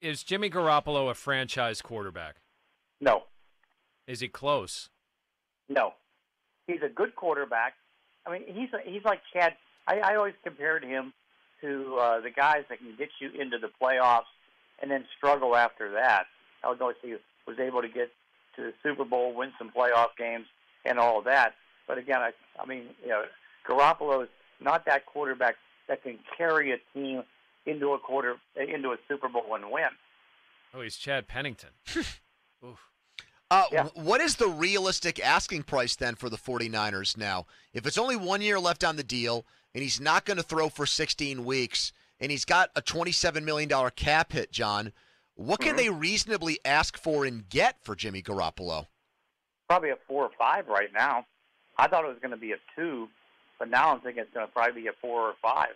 Is Jimmy Garoppolo a franchise quarterback? No, Is he close? no. He's a good quarterback. I mean, he's he's like Chad. I, I always compared him to uh, the guys that can get you into the playoffs and then struggle after that. I was able to get to the Super Bowl, win some playoff games, and all of that. But again, I, I mean, you know, Garoppolo is not that quarterback that can carry a team into a quarter into a Super Bowl and win. Oh, he's Chad Pennington. Oof. Uh, Yeah. What is the realistic asking price then for the 49ers now? If it's only one year left on the deal and he's not going to throw for 16 weeks and he's got a $27 million cap hit, John, what can they reasonably ask for and get for Jimmy Garoppolo? Probably a four or five right now. I thought it was going to be a two, but now I'm thinking it's going to probably be a four or five.